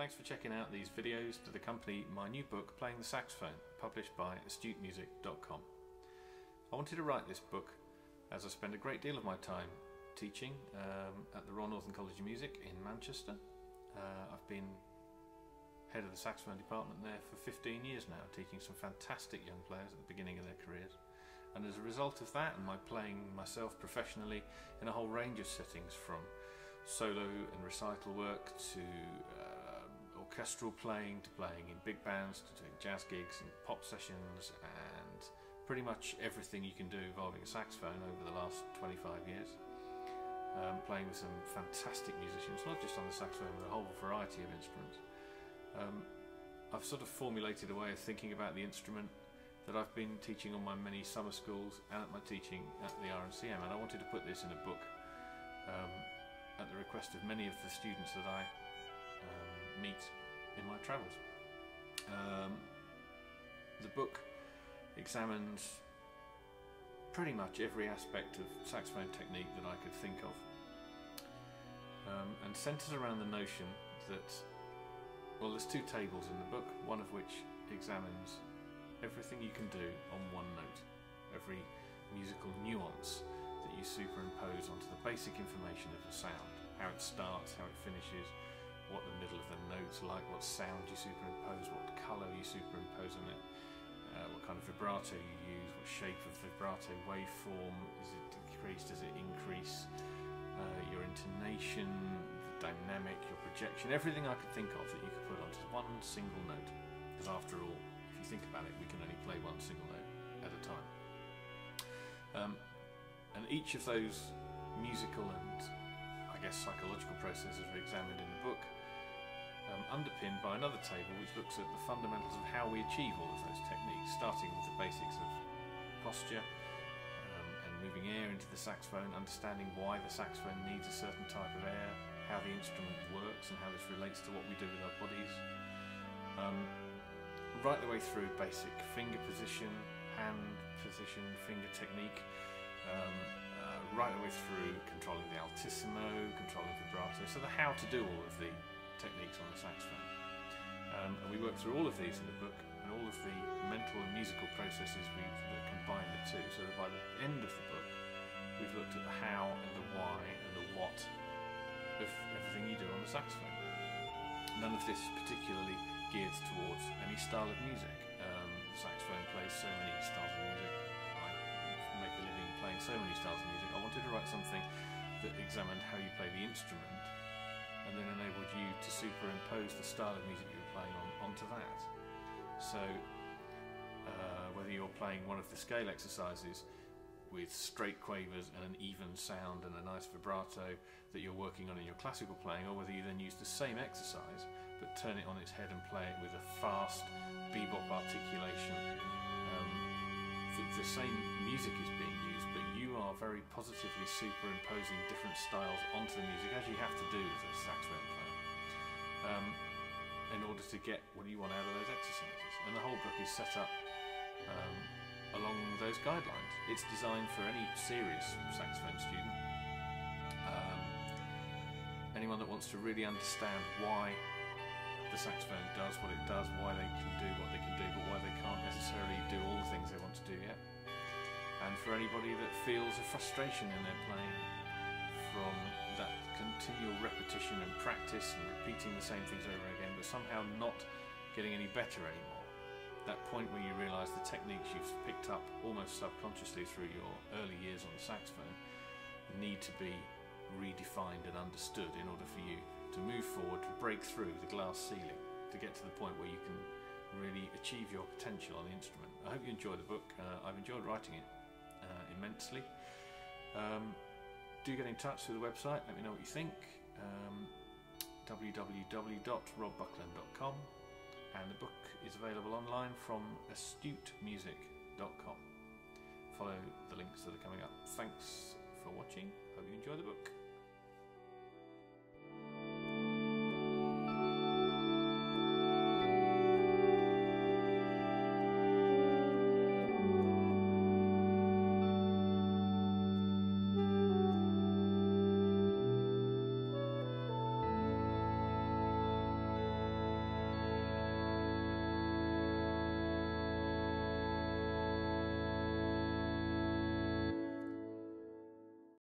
Thanks for checking out these videos that accompany my new book, Playing the Saxophone, published by astutemusic.com. I wanted to write this book as I spend a great deal of my time teaching um, at the Royal Northern College of Music in Manchester. Uh, I've been head of the saxophone department there for 15 years now, teaching some fantastic young players at the beginning of their careers. And as a result of that, and my playing myself professionally in a whole range of settings, from solo and recital work to uh, orchestral playing to playing in big bands to doing jazz gigs and pop sessions and pretty much everything you can do involving a saxophone over the last 25 years. Um, playing with some fantastic musicians, not just on the saxophone, but a whole variety of instruments. Um, I've sort of formulated a way of thinking about the instrument that I've been teaching on my many summer schools and at my teaching at the RNCM, and I wanted to put this in a book um, at the request of many of the students that I um, meet in my travels. Um, the book examines pretty much every aspect of saxophone technique that I could think of um, and centres around the notion that well, there's two tables in the book, one of which examines everything you can do on one note, every musical nuance that you superimpose onto the basic information of a sound, how it starts, how it finishes, what the middle of the note's like, what sound you superimpose, what colour you superimpose on it, uh, what kind of vibrato you use, what shape of vibrato waveform, is it decreased, does it increase, uh, your intonation, the dynamic, your projection, everything I could think of that you could put onto one single note. Because after all, if you think about it, we can only play one single note at a time. Um, and each of those musical and, I guess, psychological processes we examined in the book, underpinned by another table which looks at the fundamentals of how we achieve all of those techniques, starting with the basics of posture, and moving air into the saxophone, understanding why the saxophone needs a certain type of air, how the instrument works and how this relates to what we do with our bodies. Um, right the way through basic finger position, hand position, finger technique, um, uh, right the way through controlling the altissimo, controlling the vibrato, so the how to do all of the techniques on the saxophone. Um, and we work through all of these in the book and all of the mental and musical processes we that combine the two, so that by the end of the book we've looked at the how and the why and the what of everything you do on the saxophone. None of this is particularly geared towards any style of music. Um, the saxophone plays so many styles of music. I make a living playing so many styles of music. I wanted to write something that examined how you play the instrument and then enabled you to superimpose the style of music you were playing on onto that. So uh, whether you're playing one of the scale exercises with straight quavers and an even sound and a nice vibrato that you're working on in your classical playing, or whether you then use the same exercise but turn it on its head and play it with a fast bebop articulation. Um, the, the same music is being are very positively superimposing different styles onto the music, as you have to do as a saxophone player. Um, in order to get what you want out of those exercises. And the whole book is set up um, along those guidelines. It's designed for any serious saxophone student, um, anyone that wants to really understand why the saxophone does what it does, why they can do what they can do, but why they can't necessarily for anybody that feels a frustration in their playing from that continual repetition and practice and repeating the same things over again, but somehow not getting any better anymore. That point where you realise the techniques you've picked up almost subconsciously through your early years on the saxophone need to be redefined and understood in order for you to move forward, to break through the glass ceiling, to get to the point where you can really achieve your potential on the instrument. I hope you enjoy the book. Uh, I've enjoyed writing it immensely. Um, do get in touch through the website, let me know what you think. Um, www.robbuckland.com and the book is available online from astutemusic.com. Follow the links that are coming up. Thanks for watching.